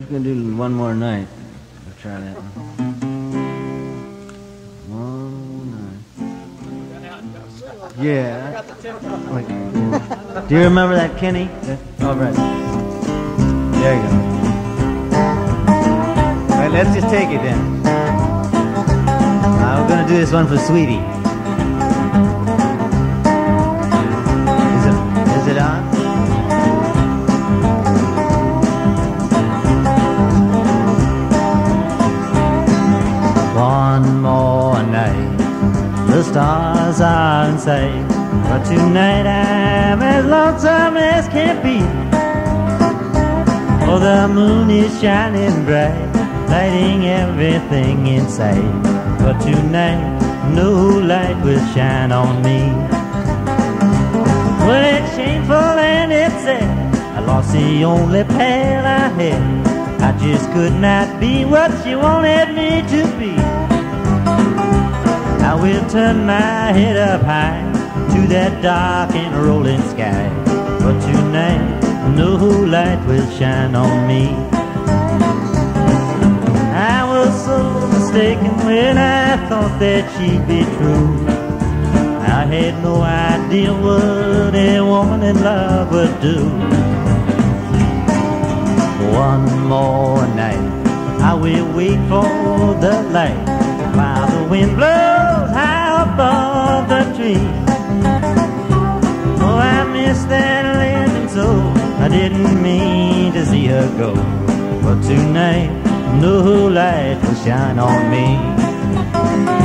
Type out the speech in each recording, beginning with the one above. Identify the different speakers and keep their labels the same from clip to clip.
Speaker 1: We're gonna do one more night. I'll try that one. One night. Yeah. Wait. Do you remember that, Kenny? All right. There you go. All right, let's just take it then. Uh, we're gonna do this one for Sweetie. Sight. But tonight I'm as lonesome as can be. Oh, the moon is shining bright, lighting everything in sight. But tonight, no light will shine on me. Well, it's shameful and it's sad. I lost the only pal I had. I just could not be what she wanted me to be. I will turn my head up high to that dark and rolling sky. But tonight, no light will shine on me. I was so mistaken when I thought that she'd be true. I had no idea what a woman in love would do. One more night, I will wait for the light while the wind blows above the trees. Oh, I miss that legend so I didn't mean to see her go. But tonight, no light will shine on me.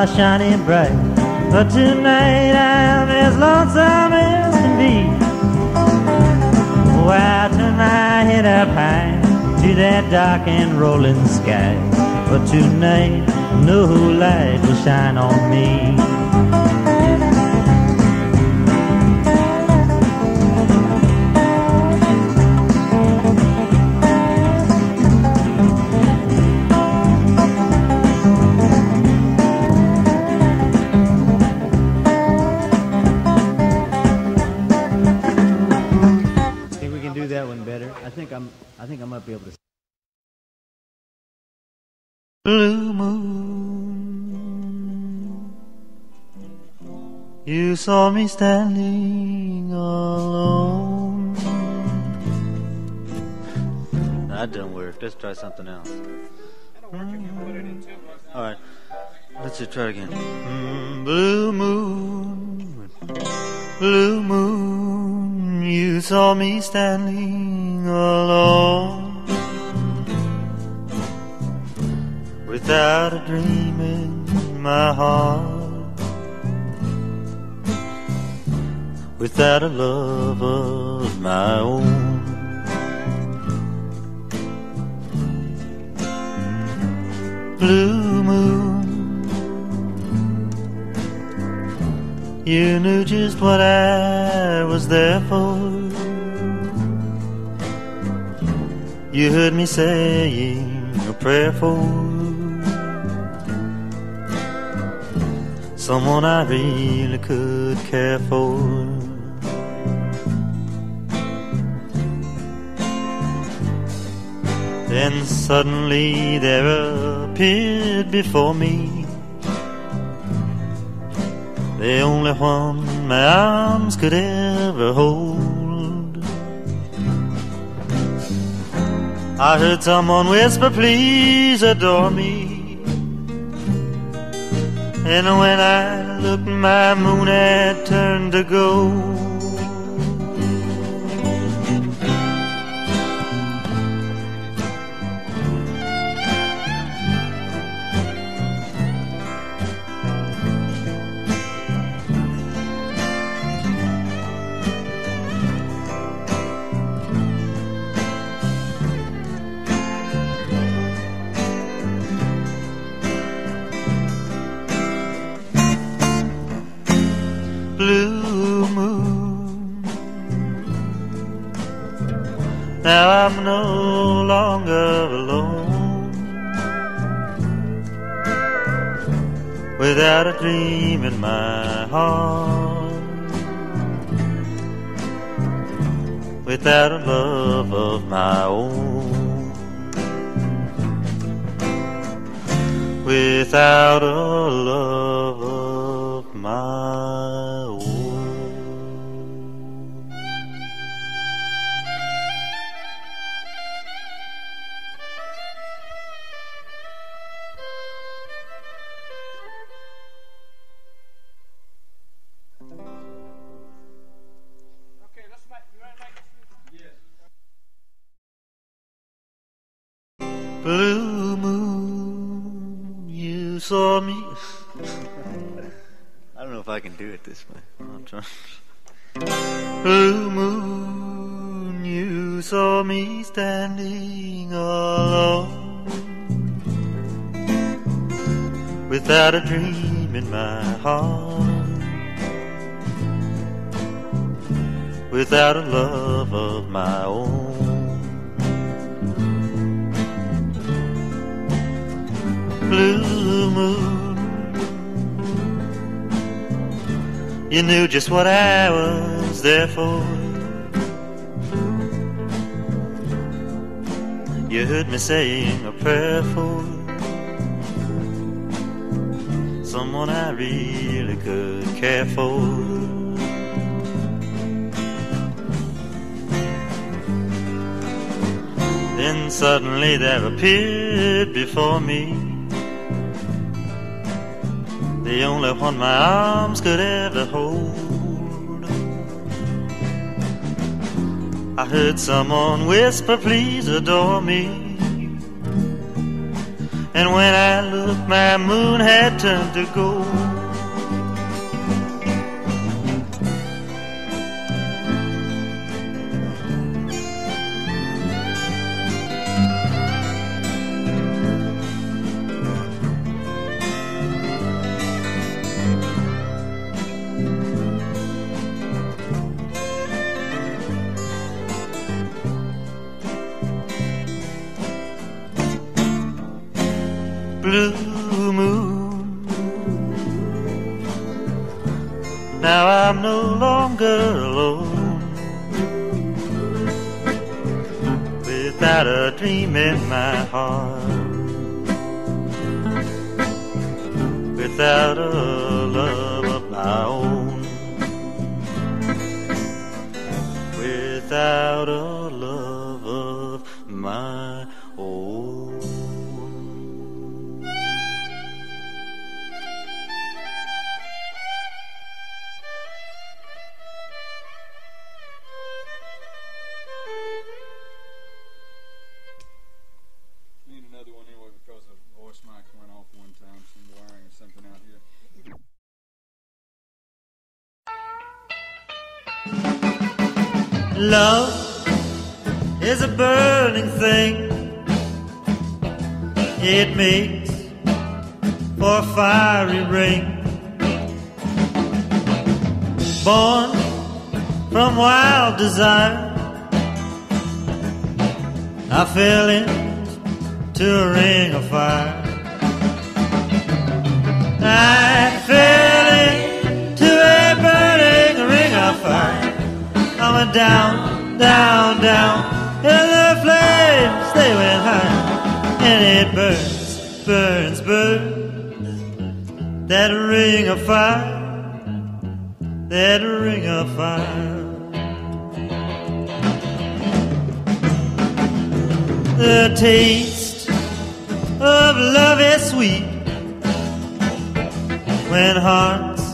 Speaker 1: Are shining bright. But tonight I'm as lonesome as can be. Oh, I turn my head up high to that dark and rolling sky. But tonight, no light will shine on me. Blue moon, you saw me standing alone. That didn't work. Let's try something else. All right, let's just try it again. Mm, blue moon, blue moon, you saw me standing alone. Without a dream in my heart, without a love of my own. Blue moon, you knew just what I was there for. You heard me saying a prayer for someone I really could care for. Then suddenly there appeared before me the only one my arms could ever hold. I heard someone whisper, please adore me. And when I looked, my moon had turned to gold. Without a dream in my heart, without a love of my own, without a love of my this way. I'm trying. Blue moon, you saw me standing alone without a dream in my heart, without a love of my own. blue moon. You knew just what I was there for. You heard me saying a prayer for someone I really could care for. Then suddenly there appeared before me the only one my arms could ever hold. I heard someone whisper, please adore me. And when I looked, my moon had turned to gold. Now I'm no longer alone. Without a dream in my heart, without a love of my own, without a Love is a burning thing. It makes for a fiery ring. Born from wild desire, I fell into a ring of fire. I fell went down, down, down, and the flames they went high, and it burns, burns, burns. That ring of fire, that ring of fire. The taste of love is sweet when hearts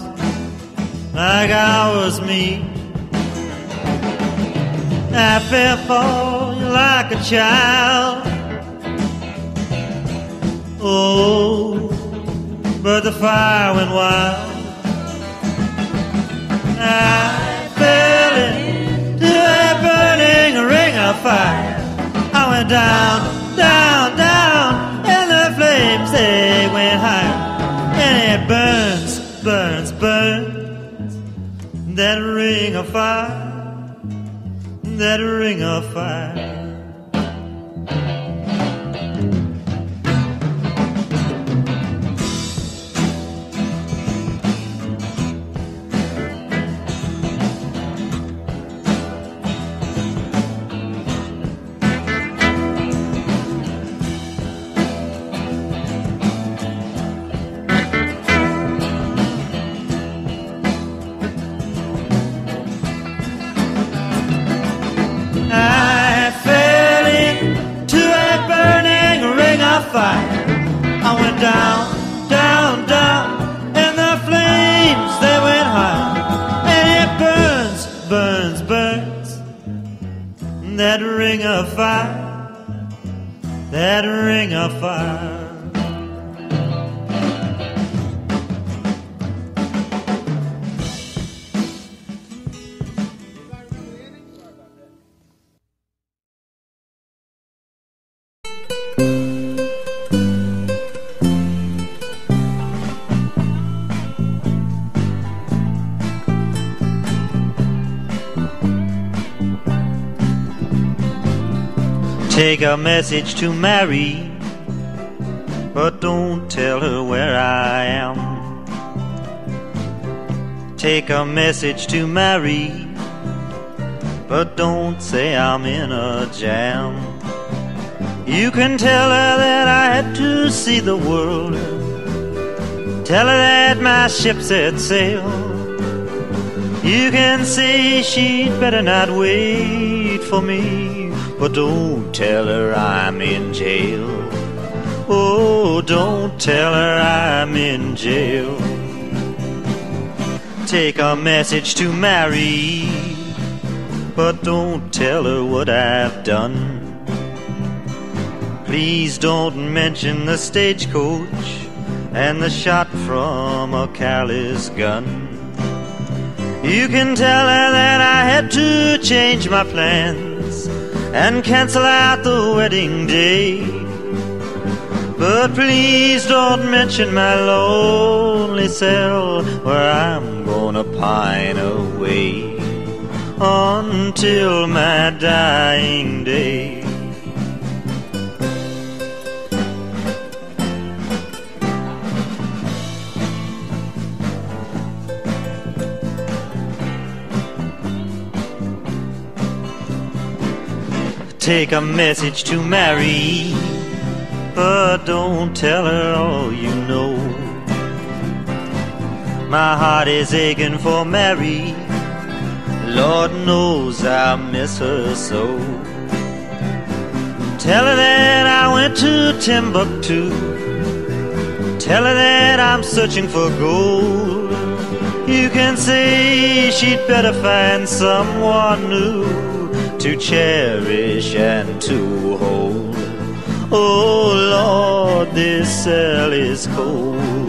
Speaker 1: like ours meet. I fell for you like a child. Oh, but the fire went wild. I fell into a burning ring of fire. I went down, down, down, and the flames they went higher. And it burns, burns, burns. That ring of fire that ring of fire. Take a message to Mary, but don't tell her where I am. Take a message to Mary, but don't say I'm in a jam. You can tell her that I had to see the world. Tell her that my ship set sail. You can say she'd better not wait for me but don't tell her I'm in jail. Oh, don't tell her I'm in jail. Take a message to Mary, but don't tell her what I've done. Please don't mention the stagecoach and the shot from a careless gun. You can tell her that I had to change my plans and cancel out the wedding day. But please don't mention my lonely cell where I'm gonna pine away until my dying day. take a message to Mary, but don't tell her all you know. My heart is aching for Mary, Lord knows I miss her so. Tell her that I went to Timbuktu, tell her that I'm searching for gold. You can say she'd better find someone new to cherish and to hold. Oh Lord, this cell is cold.